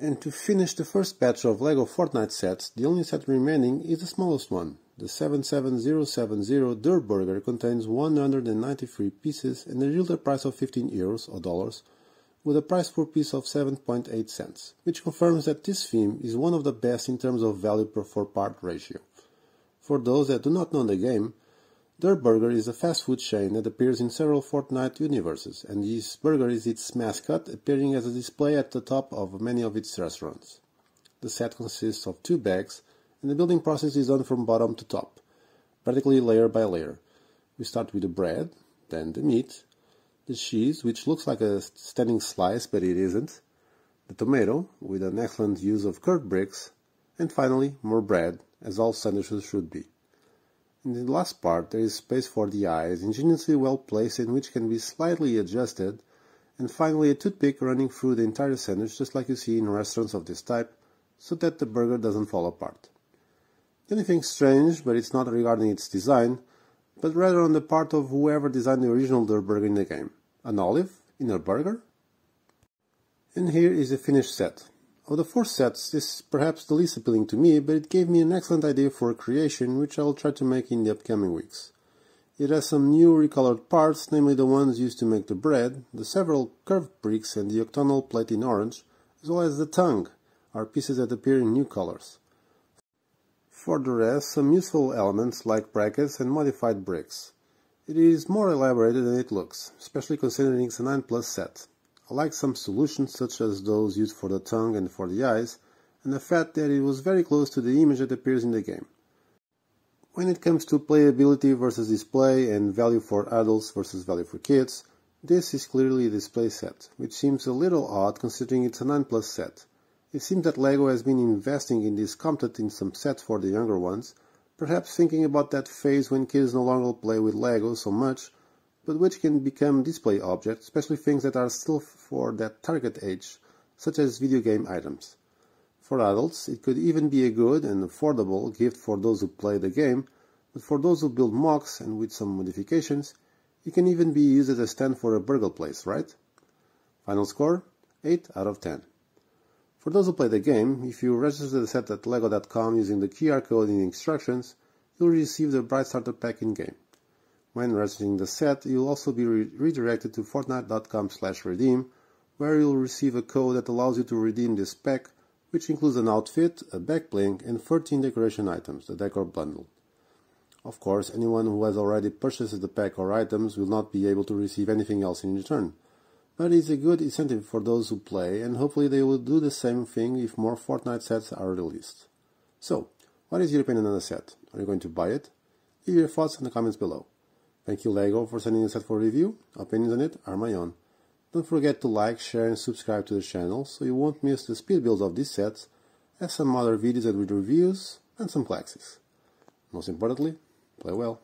And to finish the first batch of LEGO Fortnite sets, the only set remaining is the smallest one. The 77070 Durrr Burger contains 193 pieces and a retail price of 15 euros or dollars, with a price per piece of 7.8 cents, which confirms that this theme is one of the best in terms of value per 4 part ratio. For those that do not know the game, Durrr Burger is a fast food chain that appears in several Fortnite universes, and this burger is its mascot, appearing as a display at the top of many of its restaurants. The set consists of two bags, and the building process is done from bottom to top, practically layer by layer. We start with the bread, then the meat, the cheese, which looks like a standing slice but it isn't, the tomato, with an excellent use of curved bricks, and finally more bread, as all sandwiches should be. In the last part there is space for the eyes, ingeniously well placed and which can be slightly adjusted, and finally a toothpick running through the entire sandwich just like you see in restaurants of this type, so that the burger doesn't fall apart. The only thing strange, but it's not regarding its design, but rather on the part of whoever designed the original Durrr Burger in the game. An olive in a burger? And here is the finished set. Of the four sets, this is perhaps the least appealing to me, but it gave me an excellent idea for a creation which I will try to make in the upcoming weeks. It has some new recolored parts, namely the ones used to make the bread, the several curved bricks and the octagonal plate in orange, as well as the tongue, are pieces that appear in new colors. For the rest, some useful elements like brackets and modified bricks. It is more elaborated than it looks, especially considering it's a 9 plus set. I like some solutions such as those used for the tongue and for the eyes, and the fact that it was very close to the image that appears in the game. When it comes to playability versus display and value for adults versus value for kids, this is clearly a display set, which seems a little odd considering it's a 9 plus set. It seems that LEGO has been investing in this content in some sets for the younger ones, perhaps thinking about that phase when kids no longer play with LEGO so much but which can become display objects, especially things that are still for that target age, such as video game items. For adults, it could even be a good and affordable gift for those who play the game, but for those who build MOCs and with some modifications, it can even be used as a stand for a burger place, right? Final score? 8 out of 10. For those who play the game, if you register the set at lego.com using the QR code in the instructions, you'll receive the Bright Starter Pack in-game. When registering the set, you'll also be re redirected to fortnite.com slash redeem, where you'll receive a code that allows you to redeem this pack, which includes an outfit, a backbling, and 13 decoration items, the decor bundle. Of course, anyone who has already purchased the pack or items will not be able to receive anything else in return. But it's a good incentive for those who play, and hopefully they will do the same thing if more Fortnite sets are released. So, what is your opinion on the set? Are you going to buy it? Leave your thoughts in the comments below. Thank you LEGO for sending the set for review. Opinions on it are my own. Don't forget to like, share and subscribe to the channel so you won't miss the speed builds of these sets, and some other videos that with reviews and some classics. Most importantly, play well.